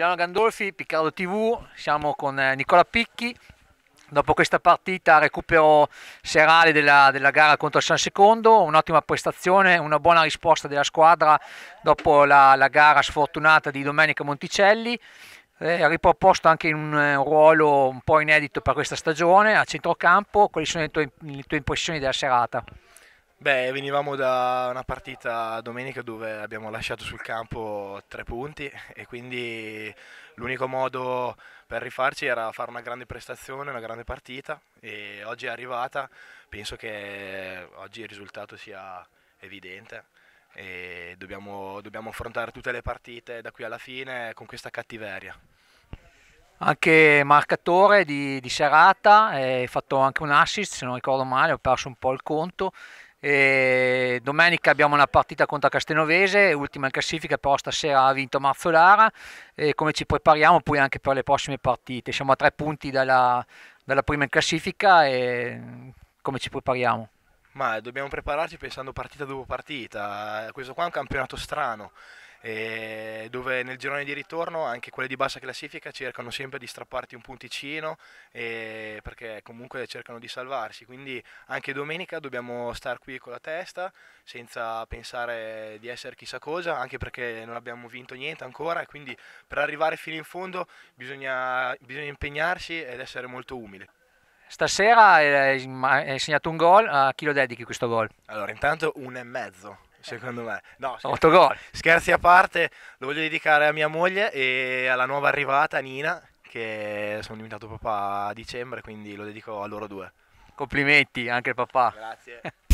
Giuliano Gandolfi, Piccardo TV, siamo con eh, Nicola Picchi. Dopo questa partita recupero serale della, della gara contro il San Secondo, un'ottima prestazione, una buona risposta della squadra dopo la, la gara sfortunata di Domenica Monticelli. Eh, riproposto anche in un, un, ruolo un po' inedito per questa stagione a centrocampo. Quali sono le tue, le tue impressioni della serata? Beh, venivamo da una partita domenica dove abbiamo lasciato sul campo tre punti e quindi l'unico modo per rifarci era fare una grande prestazione, una grande partita e oggi è arrivata, penso che oggi il risultato sia evidente e dobbiamo, dobbiamo affrontare tutte le partite da qui alla fine con questa cattiveria. Anche marcatore di, di serata, hai fatto anche un assist se non ricordo male, ho perso un po' il conto e domenica abbiamo una partita contro Castenovese, ultima in classifica, però stasera ha vinto Marzolara. E come ci prepariamo poi anche per le prossime partite? Siamo a tre punti dalla, dalla prima in classifica e come ci prepariamo? Ma dobbiamo prepararci pensando partita dopo partita. Questo qua è un campionato strano dove nel girone di ritorno anche quelle di bassa classifica cercano sempre di strapparti un punticino perché comunque cercano di salvarsi, quindi anche domenica dobbiamo stare qui con la testa senza pensare di essere chissà cosa, anche perché non abbiamo vinto niente ancora e quindi per arrivare fino in fondo bisogna, bisogna impegnarsi ed essere molto umili. Stasera hai segnato un gol, a chi lo dedichi questo gol? Allora, intanto un e mezzo secondo me. No, 8 gol. Scherzi a parte, lo voglio dedicare a mia moglie e alla nuova arrivata Nina, che sono diventato papà a dicembre, quindi lo dedico a loro due. Complimenti anche papà. Grazie.